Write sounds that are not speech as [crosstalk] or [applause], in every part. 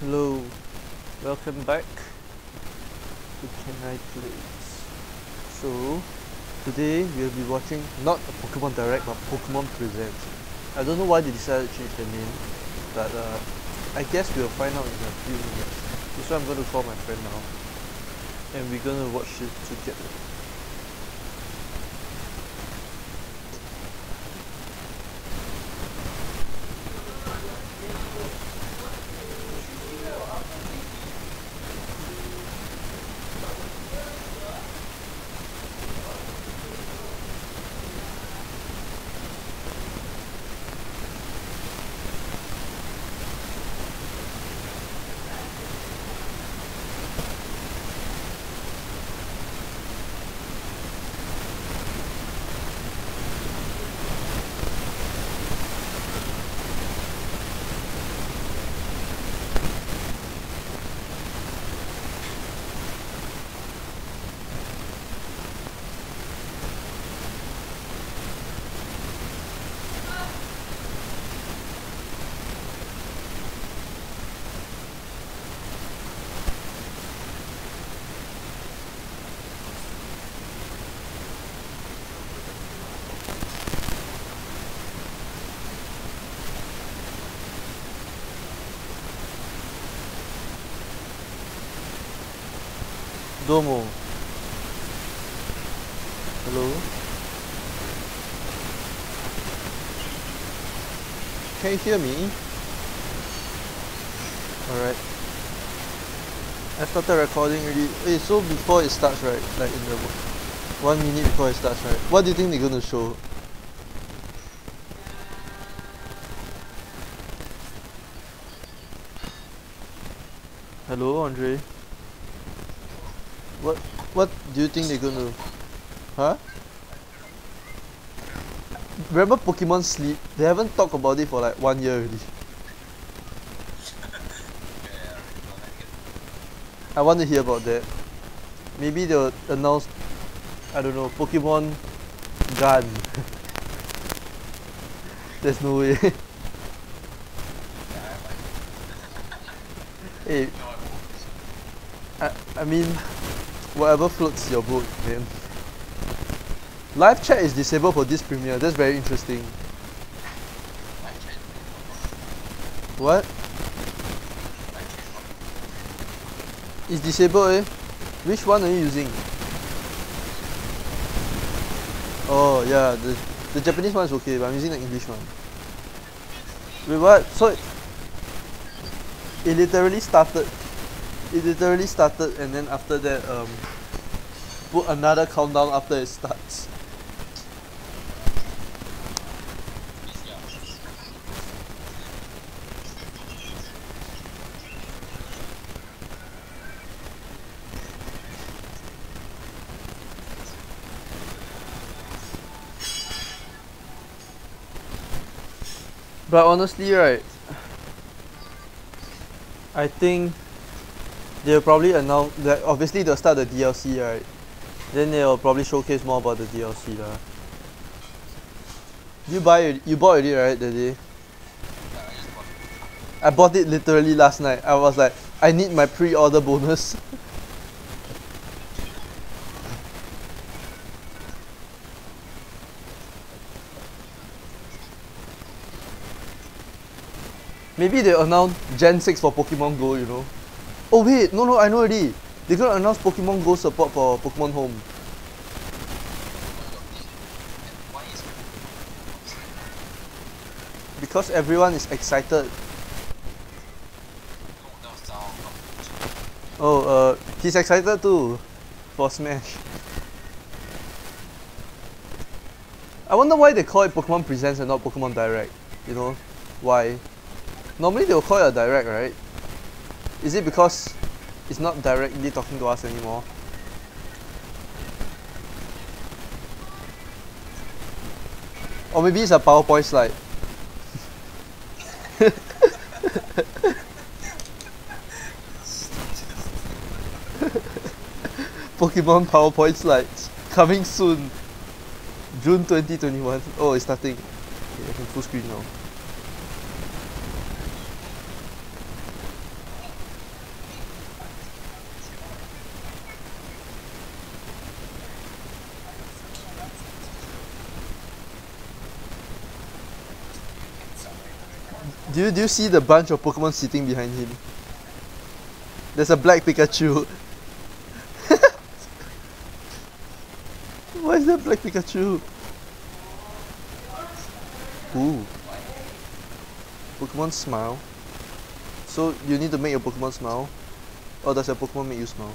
Hello, welcome back to Can I Plays. So, today we'll be watching not a Pokemon Direct but Pokemon Presents. I don't know why they decided to change the name, but uh, I guess we'll find out in a few minutes. This is why I'm going to call my friend now, and we're going to watch it together. Domo. Hello? Can you hear me? Alright. I started recording already. Wait, so before it starts, right? Like in the one minute before it starts, right? What do you think they're gonna show? Hello, Andre? What what do you think they're gonna do? Huh? Remember Pokemon Sleep? They haven't talked about it for like one year already. I want to hear about that. Maybe they'll announce I don't know, Pokemon Gun. [laughs] There's no way. [laughs] hey, I, I mean, whatever floats your boat, man. Live chat is disabled for this premiere. That's very interesting. What? It's disabled eh? Which one are you using? Oh yeah, the the Japanese one is okay, but I'm using the English one. Wait what? So it literally started it literally started and then after that um put another countdown after it starts. But honestly right I think they'll probably announce that obviously they'll start the DLC right? Then they'll probably showcase more about the DLC lah. You buy it? You bought already right that day? I bought it literally last night. I was like I need my pre-order bonus. [laughs] Maybe they announce Gen 6 for Pokemon Go you know Oh wait, no no, I know already. They're gonna announce Pokemon Go support for Pokemon Home. Because everyone is excited. Oh, uh, he's excited too for Smash. I wonder why they call it Pokemon Presents and not Pokemon Direct. You know, why? Normally they will call it a Direct, right? Is it because it's not directly talking to us anymore? Or maybe it's a PowerPoint slide. [laughs] Pokemon PowerPoint slides coming soon. June 2021. Oh, it's starting. Okay, I can full screen now. Do you do you see the bunch of Pokemon sitting behind him? There's a black Pikachu. [laughs] Why is there black Pikachu? Ooh. Pokemon smile. So you need to make your Pokemon smile? Or does your Pokemon make you smile?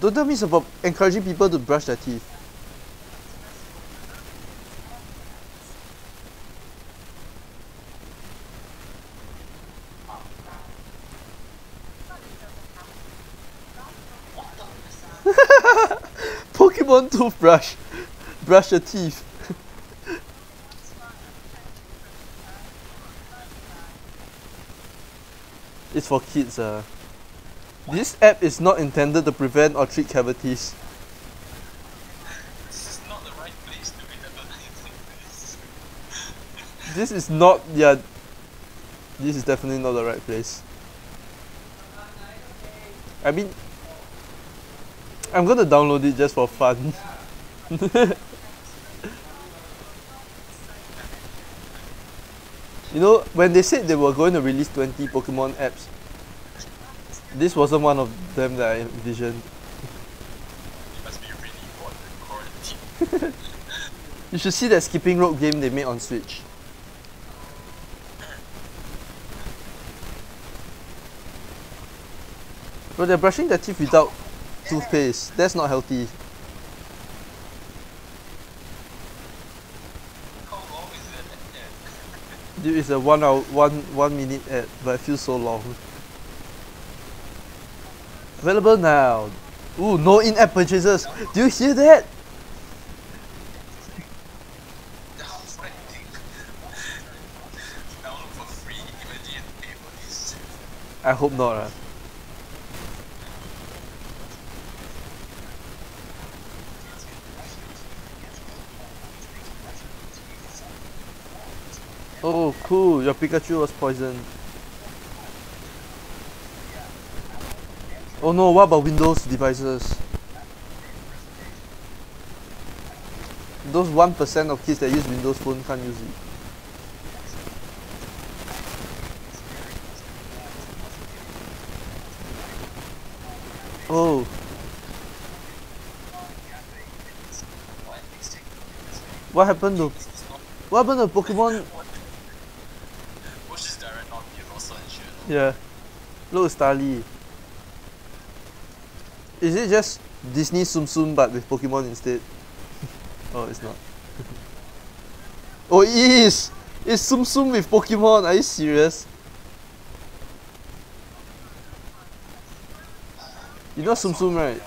Don't tell me it's about encouraging people to brush their teeth. Pokemon [laughs] toothbrush. Brush your teeth. it's for kids uh. This app is not intended to prevent or treat cavities. This is not the right place to be advertising this. This is not yeah this is definitely not the right place. I mean I'm gonna download it just for fun. [laughs] you know, when they said they were going to release 20 Pokemon apps, this wasn't one of them that I envisioned. Really. [laughs] You should see that skipping rope game they made on Switch. But they're brushing their teeth without toothpaste. That's not healthy. How long is? Dude, it's a one hour, one one minute ad, but it feels so long. Available now. Ooh, no in-app purchases. Do you hear that? I hope not. for free, imagine you have to pay for this. I hope not. Uh. Oh, cool. Your Pikachu was poisoned. Oh no, what about Windows devices? Those 1% of kids that use Windows phone can't use it. Oh, what happened to what happened to Pokemon? Watch this direct on you also ensure. Yeah, look Starly. Is it just Disney Tsum Tsum but with Pokemon instead? [laughs] oh, it's not. [laughs] oh, it is! It's Tsum Tsum with Pokemon. Are you serious? You know Tsum Tsum, right?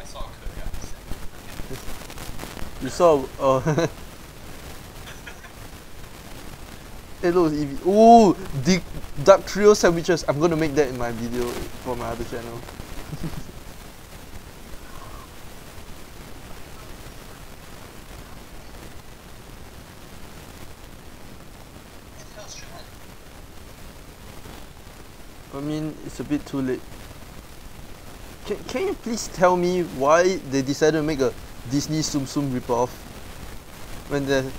I saw a career. You saw. Oh. [laughs] it looks Eevee. Ooh, the Dark Trio sandwiches. I'm gonna make that in my video for my other channel. [laughs] I mean, it's a bit too late. Can, can you please tell me why they decided to make a Disney Tsum Tsum ripoff? When the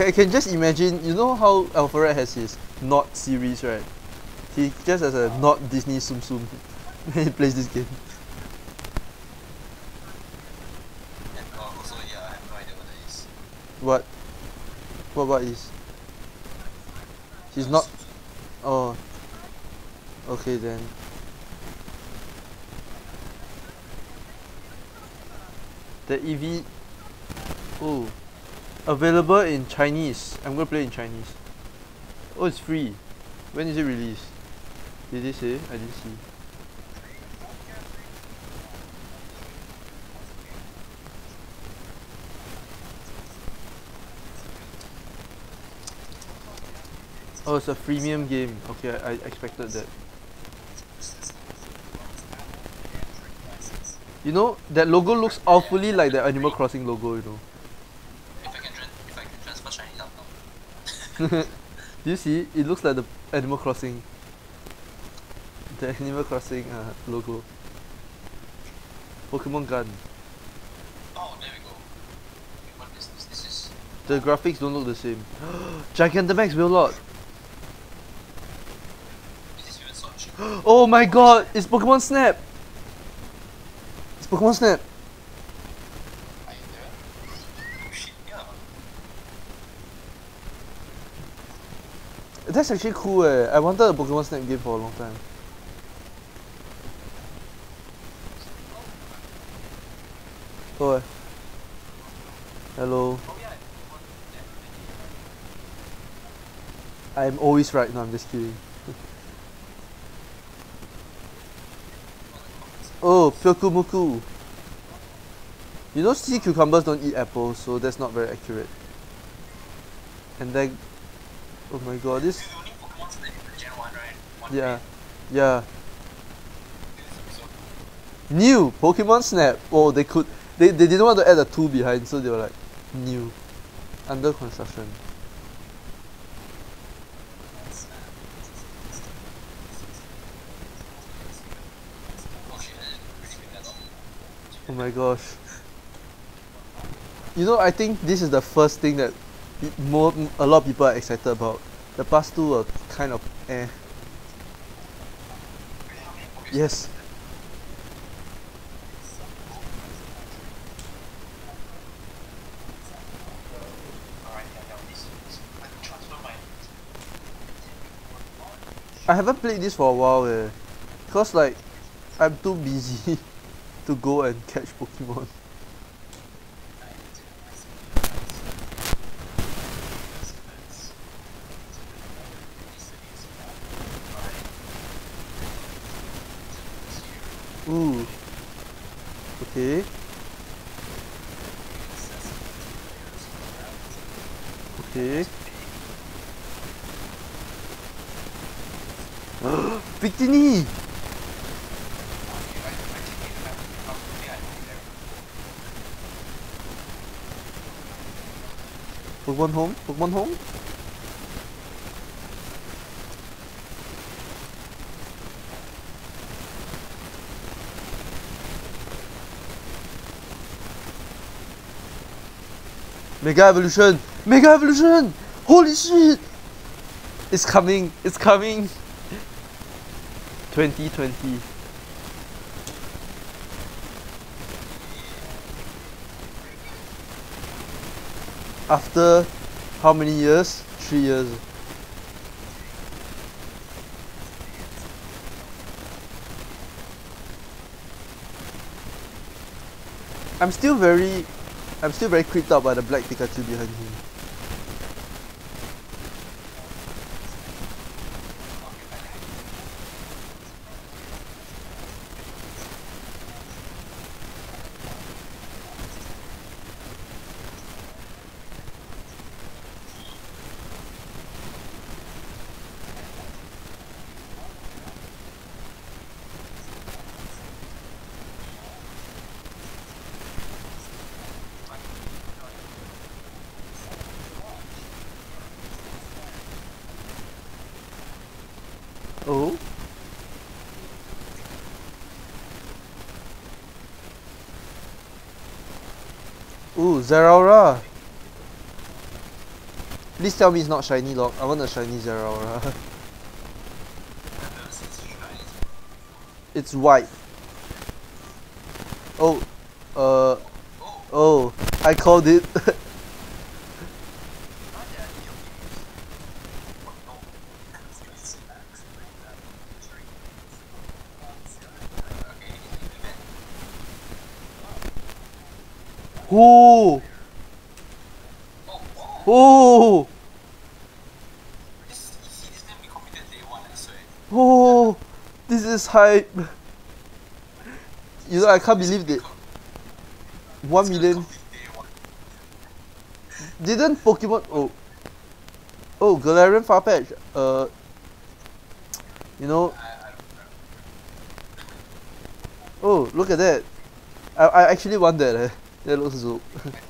Can, can just imagine, you know how Alfred has his Not series, right? He just has a Not Disney Tsum Tsum when [laughs] he plays this game. What. What? What what is? He's not oh okay then. The EV oh available in Chinese. I'm gonna play in Chinese. Oh it's free. When is it released? Did they say? I didn't see. Oh it's a freemium game. Okay, I, I expected that. You know, that logo looks awfully like the Animal Crossing logo, you know. If I can, tran- if I can transfer Chinese, I'll, I'll Do [laughs] you see? It looks like the Animal Crossing. The Animal Crossing uh, logo. Pokemon Gun. Oh, there we go. Okay, what is this? This is. The graphics don't look the same. [gasps] Gigantamax Willot. This is even such. [gasps] Oh my god! It's Pokemon Snap! It's Pokemon Snap! Are you there? Oh shit, yeah. That's actually cool eh. I wanted a Pokemon Snap game for a long time. Oh. eh. Hello. I'm always right. No, I'm just kidding. [laughs] oh, Pyukumuku. You know sea cucumbers don't eat apples, so that's not very accurate. And then, oh my god, this, This is the only Pokemon Snap in Gen 1, right? One yeah, yeah. This is episode New Pokemon Snap. Oh, they could, they, they didn't want to add a 2 behind, so they were like, new. Under construction. Oh shit, I didn't really pick that up. My gosh. You know, I think this is the first thing that more a lot of people are excited about. The past two were kind of eh. Yes. I haven't played this for a while eh. Cause like I'm too busy [laughs] to go and catch Pokemon. Ooh. Okay. Okay. [gasps] Victini! Pokemon home? Pokemon home? Mega Evolution! Mega Evolution! Holy shit! It's coming! It's coming! 2020. After how many years? Three years. I'm still very I'm still very creeped out by the black Pikachu behind him. Oh? Ooh, Zeraora! Please tell me it's not shiny lock. I want a shiny Zeraora. it's white. Oh, uh, oh, I called it. [laughs] oh, oh, oh, this is hype. You know, I can't believe that one million. Didn't Pokemon oh. Oh Galarian Farfetch uh you know. Oh look at that. I, I actually want that eh. that looks dope [laughs]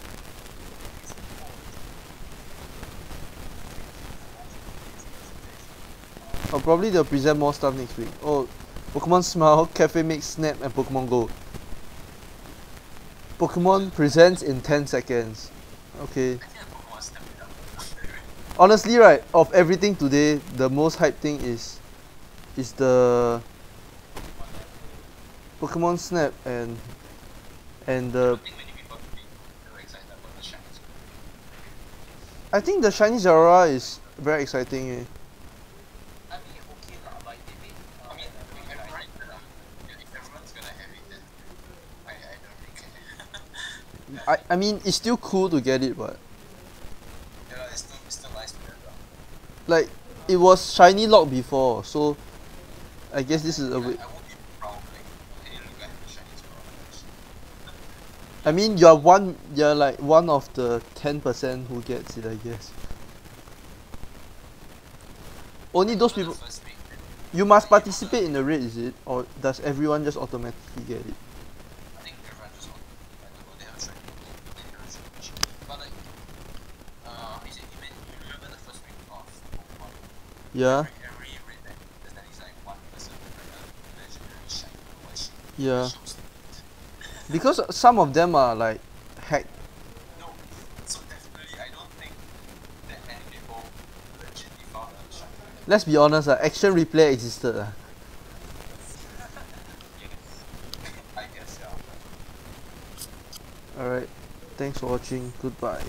Oh, probably they'll present more stuff next week. Oh, Pokemon Smile, [laughs] Cafe Mix, Snap, and Pokemon Go. Pokemon presents in 10 seconds. Okay. Honestly, right, of everything today, the most hype thing is is the Pokemon Snap and and the. I think the shiny Zeraora is very exciting. Eh. I mean, okay lah, but they made. I mean, we have right lah. Yeah, if everyone's gonna have it, then I I don't really care. I I mean, it's still cool to get it, but yeah, it's still it's still nice to have lah. like it was shiny lock before, so I guess this is a I, way. I won't be proud like hey look I have a shiny Zoroark. I mean, you're one, you're like one of the ten percent who gets it, I guess. Only those people. first week, then You must participate in the raid, is it, or does everyone just automatically get it? I think everyone just want I don't know, they haven't tried it. They haven't tried much. But like uh is it even you remember the first week of Pokemon? Yeah, Every, every raid that there's at least like one person with like a legendary shiny or shiny yeah. Because some of them are like hacked. No, so definitely I don't think that many people legitly found a shiny. Let's be honest, uh, action replay existed. Uh. [laughs] I guess yeah. Alright, thanks for watching. Goodbye.